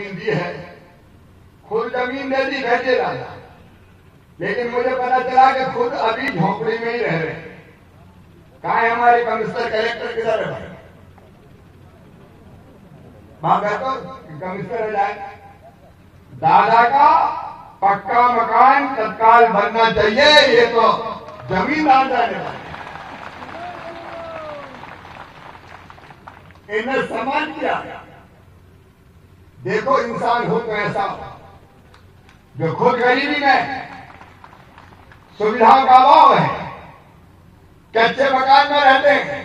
ज़मीन दी है। खुद ज़मीन दे दी भेजे राजा लेकिन मुझे पता चला कि खुद अभी झोंपड़ी में ही रह रहे कहा हमारे कमिश्नर कलेक्टर किधर है भाई? तो कमिश्नर हो जाए। दादा का पक्का मकान तत्काल बनना चाहिए, ये तो ज़मीन आ जाने वाली इन्हें समान किया। देखो इंसान हो तो ऐसा जो खुद गरीबी में सुविधाओं का अभाव है, कच्चे मकान में रहते हैं।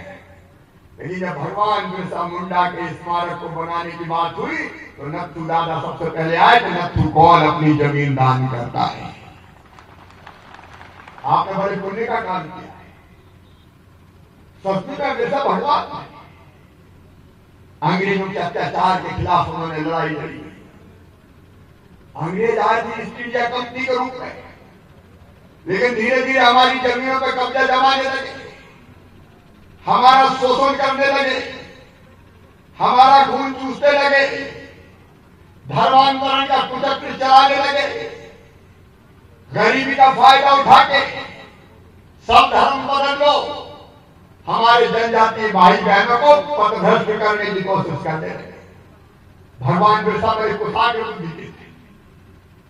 लेकिन जब भगवान बिरसा मुंडा के स्मारक को बनाने की बात हुई तो नत्थू दादा सबसे पहले आए तो नत्थू कौन अपनी ज़मीन दान करता है? आपने बड़े पुण्य का काम किया। है संस्कृत में भगवान अंग्रेज़ों के अत्याचार के खिलाफ उन्होंने लड़ाई लड़ी। अंग्रेज़ आज ईस्ट इंडिया कंपनी के रूप में लेकिन धीरे धीरे हमारी जमीनों पर कब्जा जमाने लगे। हमारा शोषण करने लगे। हमारा खून चूसने लगे। धर्मांतरण का कुचक्र चलाने लगे। गरीबी का फ़ायदा उठा के सब धर्म बदल लो। हमारे जनजातीय भाई बहनों को पथभ्रष्ट करने की कोशिश करते रहे भगवान बिरसा मेरे कुशाग्र बुद्धि थे।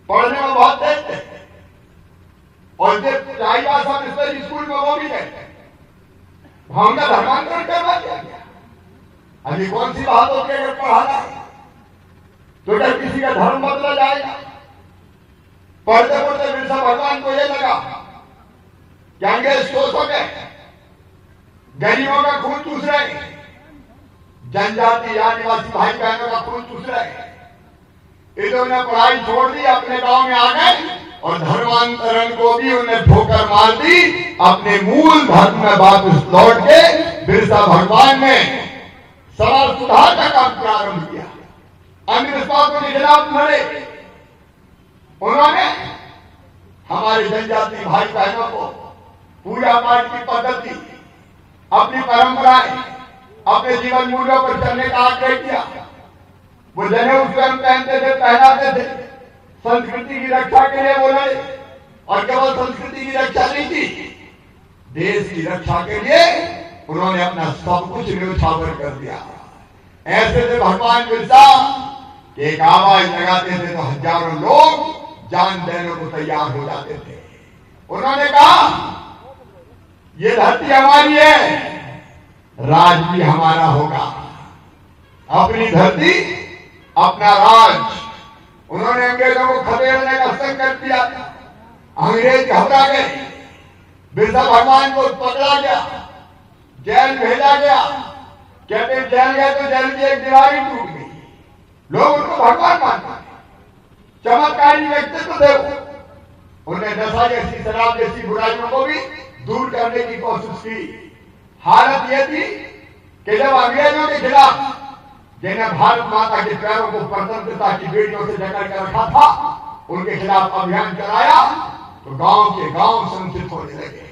पढ़ने में बहुत तेज थे। और जब चाहिए सब इस स्कूल में वो भी गए हम का धर्मांतरण करवा दिया गया अभी कौन सी बात होती है अगर पढ़ाना तो क्या किसी का धर्म बदला जाएगा पढ़ते पढ़ते बिरसा भगवान को ये लगा कि अंग्रेज़ शोषक है। गरीबों का खून चूस रहे जनजाति, आदिवासी भाई बहनों का खून चूस रहे इन्होंने पढ़ाई छोड़ दी अपने गाँव में आ गए और धर्मांतरण को भी उन्हें ठोकर मार दी। अपने मूल धर्म में वापस लौट के बिरसा भगवान ने समाज सुधार का काम प्रारंभ किया। अंधविश्वासों के खिलाफ लड़े उन्होंने हमारे जनजाति भाई बहनों को पूजा पाठ की पद्धति अपनी परंपराएँ अपने जीवन मूल्यों पर चलने का आग्रह किया। वो जने स्वयं पहनते थे पहनाते थे, संस्कृति की रक्षा के लिए वो लड़े और केवल संस्कृति की रक्षा नहीं की, देश की रक्षा के लिए उन्होंने अपना सब कुछ न्यौछावर कर दिया। ऐसे थे भगवान बिरसा एक आवाज़ लगाते थे तो हज़ारों लोग जान देने को तैयार हो जाते थे। उन्होंने कहा ये धरती हमारी है। राज भी हमारा होगा। अपनी धरती, अपना राज। उन्होंने अंग्रेज़ों को खदेड़ने का संकल्प किया। अंग्रेज़ घबरा गए। बिरसा भगवान को पकड़ा गया। जेल भेजा गया। कहते, जेल गए तो जेल की एक दीवार ही टूट गई। लोग उनको भगवान मानते चमत्कारी व्यक्तित्व थे उन्हें नशा जैसी शराब जैसी बुराइयों को भी दूर करने की कोशिश की। हालत यह थी कि जब अंग्रेज़ों के खिलाफ जिन्हें भारत माता के पैरों को स्वतंत्रता की बेटियों से जकड़ कर रखा था, उनके खिलाफ अभियान चलाया तो गाँव के गाँव संचित होने लगे।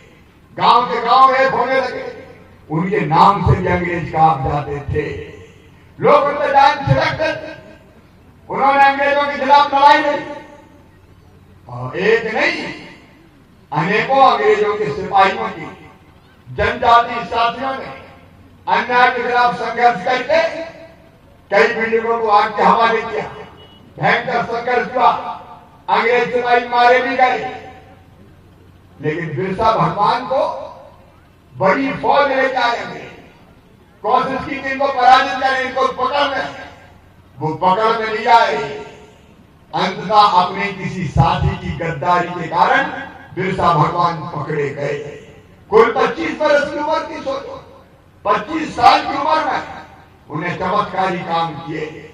गाँव के गाँव एक होने लगे। उनके नाम से भी अंग्रेज़ काप जाते थे। लोग उन पर जान छिड़कते थे उन्होंने अंग्रेज़ों के खिलाफ लड़ाई लड़ी। और एक नहीं अनेकों अंग्रेज़ों के सिपाहियों की, जनजाति साथियों ने अन्याय के खिलाफ संघर्ष करके कई बिल्डिंगों को आग के हवाले किया भयंकर संघर्ष हुआ। अंग्रेज़ सिपाही मारे भी गए। लेकिन बिरसा भगवान को बड़ी फौज लेके आएँगे कोशिश की कि इनको पराजित करें, इनको पकड़ में वो पकड़ में नहीं आए। अंततः अपने किसी साथी की गद्दारी के कारण बिरसा भगवान पकड़े गए। कुल 25 वर्ष की उम्र की सोचो। 25 साल की उम्र में उन्हें चमत्कारी काम किए।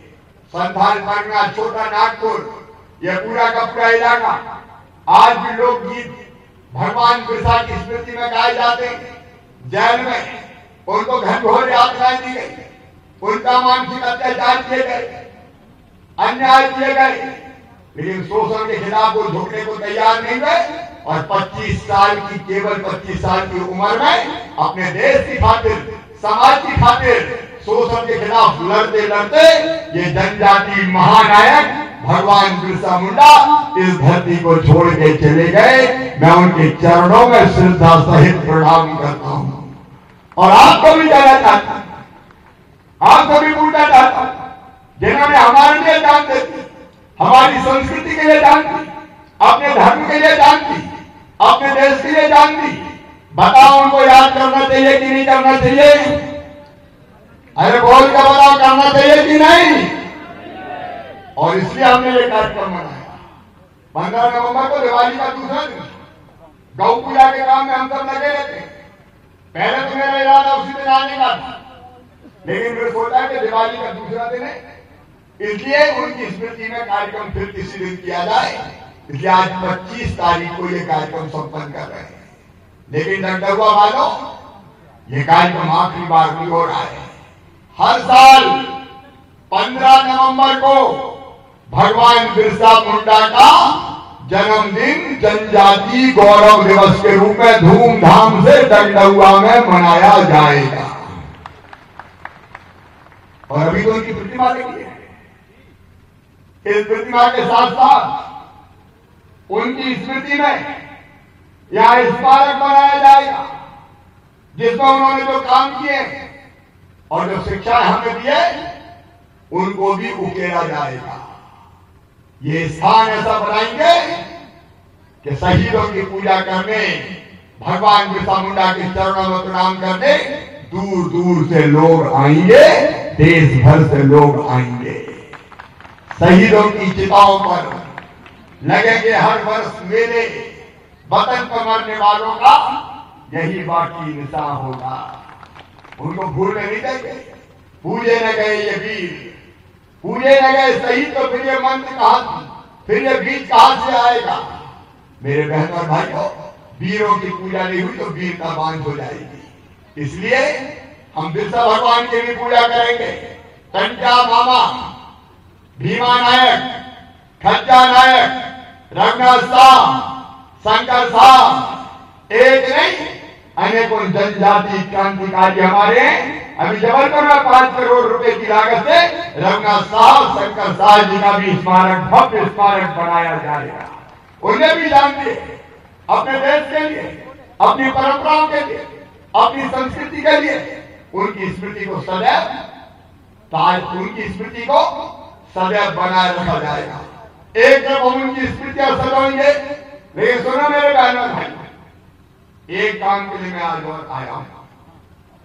संथाल परगना छोटा नागपुर यह पूरा का पूरा इलाका। आज भी लोग गीत भगवान बिरसा की स्मृति में गाए जाते हैं। जेल में उनको घनघोर यात्राएँ दी गई। उनका मानसिक अत्याचार किए गए। अन्याय किए गए। लेकिन शोषण के खिलाफ वो झुकने को तैयार नहीं हुए। और 25 साल की, केवल 25 साल की उम्र में अपने देश की खातिर, समाज की खातिर, शोषण के खिलाफ लड़ते लड़ते, ये जनजाति महानायक भगवान बिरसा मुंडा इस धरती को छोड़ के चले गए। मैं उनके चरणों में श्रद्धा सहित प्रणाम करता हूँ। और आपको भी जाना चाहता आपको भी पूछना चाहता हूँ? जिन्होंने हमारे लिए जान हमारी संस्कृति के लिए जान दी अपने धर्म के लिए जान दी अपने देश के लिए जान दी बताओ उनको याद करना चाहिए कि नहीं करना चाहिए? अरे बोल के बताओ, करना चाहिए कि नहीं? और इसलिए हमने ये कार्यक्रम मनाया। पंद्रह नवंबर को दिवाली का दूसरा दिन। गौ पूजा के काम में हम सब लगे रहते पहले तो मेरा इरादा उसी दिन आने का था। लेकिन फिर सोचा कि दिवाली का दूसरा दिन है। इसलिए उनकी स्मृति में कार्यक्रम फिर किसी दिन किया जाए। इसलिए आज 25 तारीख को ये कार्यक्रम संपन्न कर रहे हैं। लेकिन डगडुआ वालों ये कार्यक्रम आखिरी बार भी हो रहा है। हर साल 15 नवंबर को भगवान बिरसा मुंडा का जन्मदिन जनजाति गौरव दिवस के रूप में धूमधाम से डगडुआ में मनाया जाएगा। और अभी तो उनकी प्रतिमा है। इस प्रतिमा के साथ साथ उनकी स्मृति में यह स्मारक बनाया जाएगा, जिसमें उन्होंने जो काम किए और जो शिक्षा हमें दिए उनको भी उकेरा जाएगा। ये स्थान ऐसा बनाएँगे कि शहीदों की पूजा करने, भगवान बिरसा मुंडा के चरणों में प्रणाम करने दूर दूर से लोग आएँगे, देश भर से लोग आएँगे। शहीदों की चिताओं पर लगेंगे हर वर्ष मेले। वतन पर मरने वालों का यही बाकी निशान होगा। उनको भूलने नहीं देंगे पूजे न गए ये वीर। पूजे न गए सही तो फिर ये मंत्र कहा फिर ये बीज कहाँ से आएगा? मेरे बहन और भाइयों, वीरों की पूजा नहीं हुई तो वीर का बाँध हो जाएगी। इसलिए हम बिरसा भगवान की भी पूजा करेंगे। कंचा मामा, भीमा नायक खज्जा नायक शंकर शाह एक नहीं, अनेकों जनजाति क्रांतिकारी हमारे, अभी जबलपुर में पाँच करोड़ रुपए की लागत से रघुनाथ साहब शंकर शाह जी का भी स्मारक, भव्य स्मारक बनाया जाएगा उन्हें भी जानते, अपने देश के लिए, अपनी परंपराओं के लिए, अपनी संस्कृति के लिए, उनकी स्मृति को सदैव उनकी स्मृति को सदैव बनाए रखा जाएगा। एक जब हम उनकी स्मृतियाँ सजाएँगे लेकिन सुनो मेरे बहनों भाई, एक काम के लिए मैं आज और आया हूँ।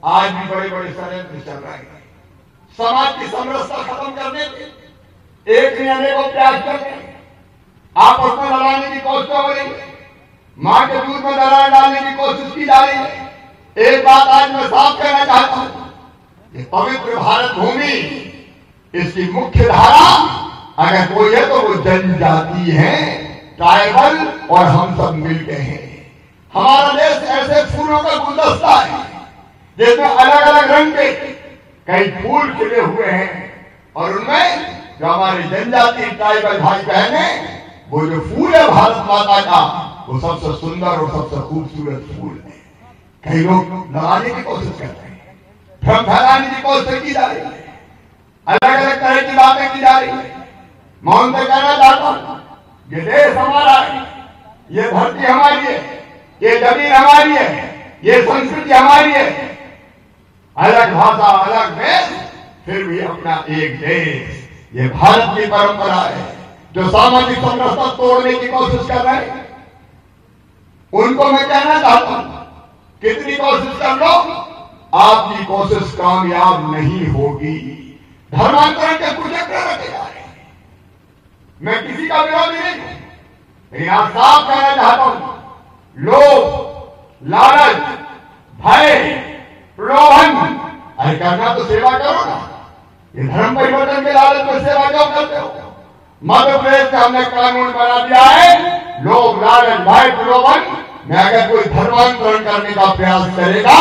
आज भी बड़े बड़े षड्यंत्र चल रहे हैं। समाज की समरसता खत्म करने के एक ने अनेकों प्रयास करते हैं आपस में लड़ाने की कोशिश हो रही माँ के दूध में दरार डालने की कोशिश की जा रही है। एक बात आज मैं साफ़ कहना चाहता हूँ पवित्र भारत भूमि, इसकी मुख्य धारा अगर कोई है तो वो जनजाति है, ट्राइबल और हम सब मिलके हैं। हमारा देश ऐसे फूलों का गुलदस्ता है, जिसमें अलग अलग रंग के कई फूल खिले हुए हैं। और उनमें जो हमारे जनजाति ट्राइबल भाई बहने वो जो फूल है भारत माता का, वो सबसे सुंदर और सबसे खूबसूरत फूल है। कई लोग लगाने की कोशिश करते हैं, भ्रम फैलाने की कोशिश की जा रही है अलग अलग तरह की बातें की जा रही है। मैं उनसे कहना चाहता हूँ। ये देश हमारा है। ये धरती हमारी है। ये ज़मीन हमारी है। ये संस्कृति हमारी है। अलग भाषा, अलग देश फिर भी अपना एक देश। ये भारत की परंपरा है। जो सामाजिक समरसता तोड़ने की कोशिश कर रहे हैं, उनको मैं कहना चाहता हूँ, कितनी कोशिश कर लो, आपकी कोशिश कामयाब नहीं होगी। धर्मांतरण के कुछ रखे जा रहे हैं मैं किसी का विरोधी नहीं लेकिन आप साफ़ कहना चाहता हूँ, लोभ, लालच, भय, प्रलोभन, अरे करना तो सेवा करो ना। ये धर्म परिवर्तन के लालच में सेवा क्यों करते हो? मध्य प्रदेश में हमने कानून बना दिया है लोग लालच, भय, प्रलोभन। में अगर कोई धर्मांतरण करने का प्रयास करेगा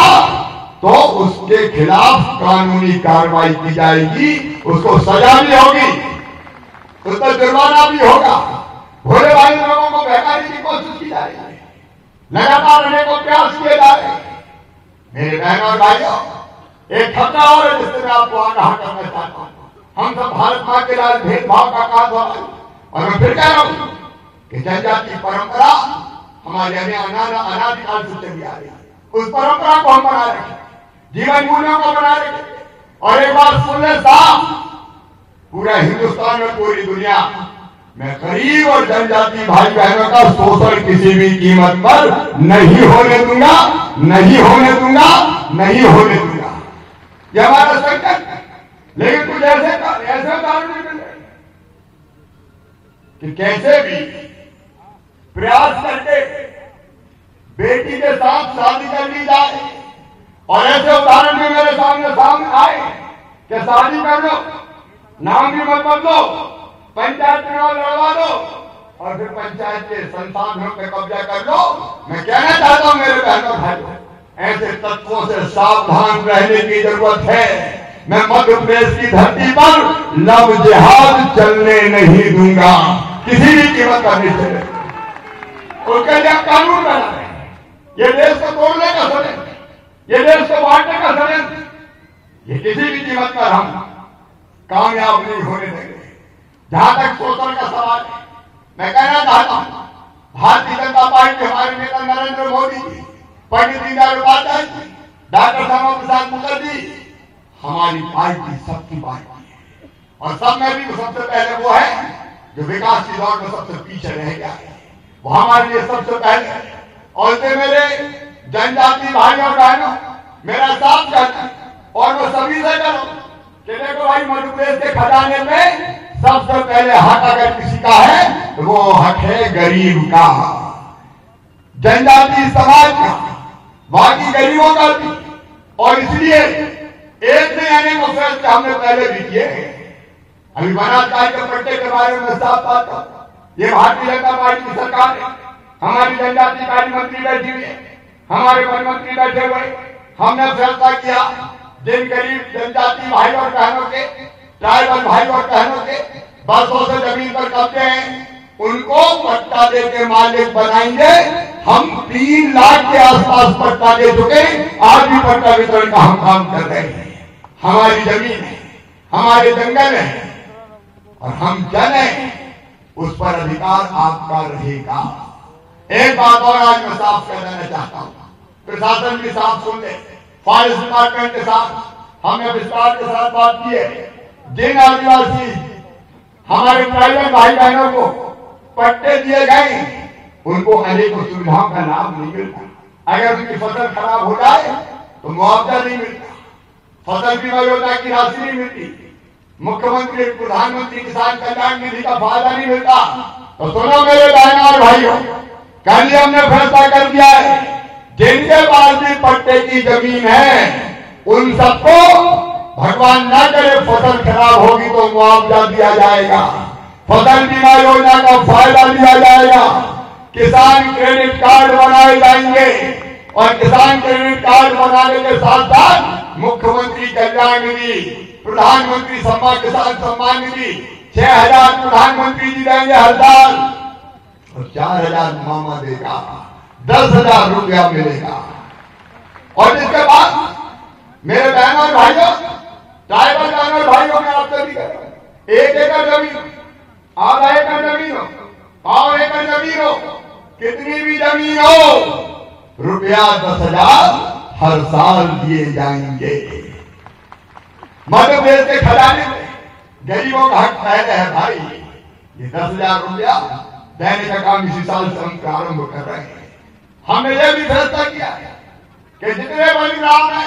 तो उसके खिलाफ कानूनी कार्रवाई की जाएगी, उसको सजा भी होगी। उस पर जुर्माना भी होगा। भोले भाई लोगों को बहकाने की कोशिश की जा रही है। लगातार अनेकों प्रयास किए जा रहे हैं। मेरे बहनों और भाइयों, एक खतरा और है जिससे मैं आपको आगाह करना चाहता हूँ। हम सब भारत माँ के लाल भेदभाव का कहा और मैं फिर कह रहा हूँ कि जनजाति परंपरा हमारे अनादिकाल से चली आ रही है। उस परंपरा को हम बना रखें। जीवन मूल्यों को बना रखें। और एक बार सुन ले साफ़ पूरा हिंदुस्तान में पूरी दुनिया। मैं गरीब और जनजाति भाई बहनों का शोषण किसी भी कीमत पर नहीं होने दूँगा, नहीं होने दूँगा, नहीं होने दूँगा। ये हमारा संकट लेकिन कुछ ऐसे ऐसे भी मिले। कि कैसे भी प्रयास करके बेटी के साथ शादी कर ली जाए, और ऐसे उदाहरण भी मेरे सामने सामने आए कि शादी कर लो। नाम भी मत बदलो। पंचायत चुनाव लड़वा दो। और फिर पंचायत के संसाधनों पर कब्जा कर लो। मैं कहना चाहता हूँ, मेरे बहनों भाई, ऐसे तत्वों से सावधान रहने की ज़रूरत है। मैं मध्य प्रदेश की धरती पर लव जिहाद चलने नहीं दूँगा। किसी भी कीमत का नहीं उसके लिए कानून बना है? ये देश को तोड़ने का षड्यंत्र ये देश को बांटने का षड्यंत्र ये किसी भी कीमत पर हम कामयाब नहीं होने देंगे जहाँ तक शोषण का सवाल है, मैं कहना चाहता हूँ, भारतीय जनता पार्टी के हमारे नेता नरेंद्र मोदी जी, पंडित दीनदयाल उपाध्याय जी, डॉक्टर श्यामा प्रसाद मुखर्जी, हमारी पार्टी सबकी पार्टी है। और सब में भी सबसे पहले वो है जो विकास की दौड़ में सबसे पीछे रह गया है। वो हमारे लिए सबसे पहले और से मेरे जनजाति और बहनों, मेरा साथ करना और वो सभी से करो। कि देखो भाई मध्य प्रदेश के खजाने में। सबसे पहले हक अगर किसी का है तो वो हक है गरीब का। जनजाति, समाज का। बाकी गरीबों का भी। और इसलिए एक ने अनेक फैसले हमने पहले भी किए अभी बलात्कार के पट्टे के बारे में साफ़ बात ये भारतीय जनता पार्टी की सरकार है। हमारी जनजाति कार्य मंत्री बैठी हुई है। हमारे वन मंत्री बैठे हुए हमने फैसला किया। जिन गरीब जनजाति भाई और बहनों के ट्राइबल भाई और बहनों के बसों से ज़मीन पर कब्जे हैं। उनको पट्टा दे के मालिक बनाएँगे। हम तीन लाख के आसपास पट्टा दे चुके आज भी पट्टा वितरण का हम काम कर रहे हैं। हमारी ज़मीन है, हमारे जंगल है, और हम जन है। उस पर अधिकार आपका रहेगा। एक बात और आज मैं साफ़ कर देना चाहता हूँ। प्रशासन भी साफ़ सुन ले। फॉरेस्ट डिपार्टमेंट के साथ हमने विस्तार के साथ बात की है। जिन आदिवासी, हमारे ट्राइबल भाई बहनों को पट्टे दिए गए। उनको अनेक सुविधाओं का लाभ नहीं मिलता। अगर उनकी फ़सल खराब हो जाए तो मुआवजा नहीं मिलता। फ़सल बीमा योजना की राशि नहीं मिलती। मुख्यमंत्री, प्रधानमंत्री, किसान कल्याण निधि का फ़ायदा नहीं मिलता। तो सुनो मेरे बहन और भाइयों, कल हमने फैसला कर दिया है। जिनके पास भी पट्टे की ज़मीन है, उन सबको भगवान न करे फ़सल खराब होगी तो मुआवजा दिया जाएगा। फ़सल बीमा योजना का फ़ायदा दिया जाएगा। किसान क्रेडिट कार्ड बनाए जाएँगे और किसान क्रेडिट कार्ड बनाने के साथ साथ मुख्यमंत्री कल्याण निधि, प्रधानमंत्री सम्मान किसान सम्मान निधि, छह हज़ार प्रधानमंत्री जी देंगे हर साल और चार हज़ार मामा देगा। दस हज़ार रुपया मिलेगा। और इसके बाद मेरे बहन और भाइयों ट्राइबल बहन और भाइयों में आपसे भी एक एकड़ ज़मीन, आधा एकड़ ज़मीन हो, पाव एकड़ ज़मीन हो, कितनी भी ज़मीन हो, रुपया दस हज़ार हर साल दिए जाएँगे। मध्य प्रदेश के खजाने में गरीबों का हक पहले है भाई। ये दस हज़ार रुपया दैनिक काम इसी साल से हम प्रारंभ कर रहे हैं। हमने यह भी फैसला किया कि जितने बलिग्राम है,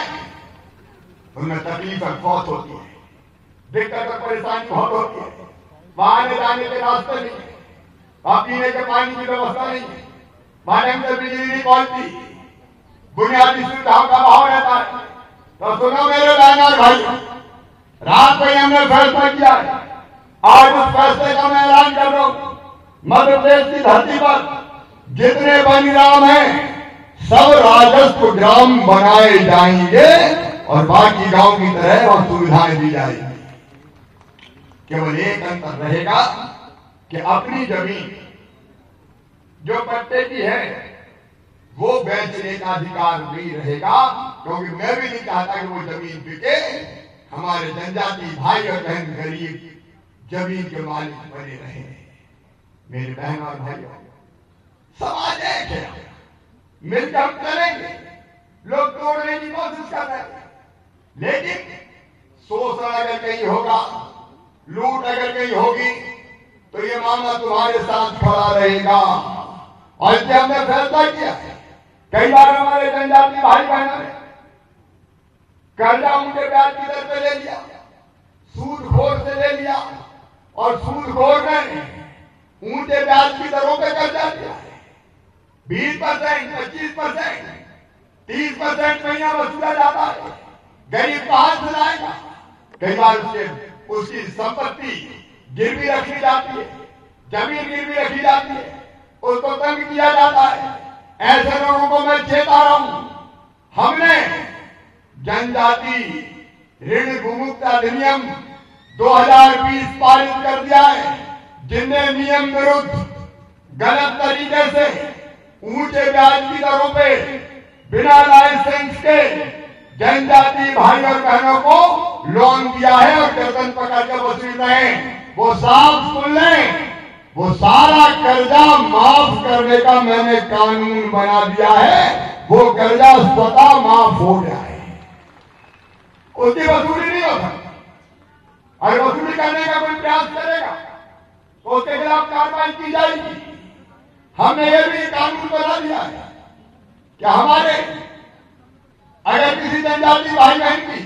उनमें तकलीफ़ और बहुत होती है, दिक्कत और परेशानी बहुत होती है। वहाँ जाने के रास्ते नहीं वहाँ पीने के पानी की व्यवस्था नहीं है वहाँ बिजली नहीं पहुँचती, बुनियादी सुविधाओं का भाव रहता है। तो सुनो मेरे बहन भाई रात को हमने फैसला किया है। आज उस फैसले का मैं ऐलान कर रहा हूँ मध्य प्रदेश की धरती पर जितने बनिराम हैं, सब राजस्व ग्राम बनाए जाएँगे और बाकी गाँव की तरह और सुविधाएँ दी जाएँगी। केवल एक अंतर रहेगा कि अपनी ज़मीन, जो पट्टे की है, वो बेचने का अधिकार नहीं रहेगा, क्योंकि मैं भी नहीं चाहता कि वो ज़मीन बिके। हमारे जनजाति भाई और बहन गरीब ज़मीन के मालिक बने रहे। मेरे बहन और भाइयों समाज एक है। मिलकर हम चलेंगे लोग तोड़ने की कोशिश कर रहे लेकिन शोषण अगर कहीं होगा, लूट अगर कहीं होगी तो ये मामला तुम्हारे साथ खड़ा रहेगा। और इसलिए हमने फैसला किया कई बार हमारे जनजाति भाई बहनों ने कर्जा उनके ब्याज की दर पे ले लिया, सूद खोर से ले लिया, और सूद खोर ने ऊँचे ब्याज की दरों पे कर्जा लिया बीस परसेंट, पच्चीस परसेंट, तीस परसेंट महीना वसूला जाता है। गरीब कहाँ से लाएगा कई बार उसके उसकी संपत्ति गिरवी रखी जाती है, ज़मीन गिरवी रखी जाती है, उसको तंग किया जाता है। ऐसे लोगों को मैं चेता रहा हूँ हमने जनजाति ऋण विमुक्त अधिनियम 2020 पारित कर दिया है, जिनने नियम विरुद्ध गलत तरीके से ऊँचे ब्याज की दरों पे बिना लाइसेंस के जनजाति भाई और बहनों को लोन दिया है और गर्दन पकड़ के वसूल रहे वो साफ़ सुन लें वो सारा कर्जा माफ़ करने का मैंने कानून बना दिया है। वो कर्जा स्वतः माफ़ हो जाए उसकी वसूली नहीं हो सकती। अगर वसूली करने का कोई प्रयास करेगा तो उसके खिलाफ कार्रवाई की जाएगी। हमने ये भी कानून बना दिया है कि हमारे, अगर किसी जनजाति भाई बहन की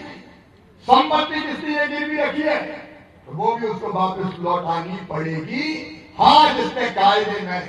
संपत्ति किसी ने गिरवी रखी है तो वो भी उसको वापस लौटानी पड़ेगी। हाँ जिसने कायदे में